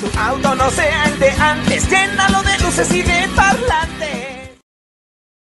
tu auto no sea el de antes, llénalo de luces y de parlantes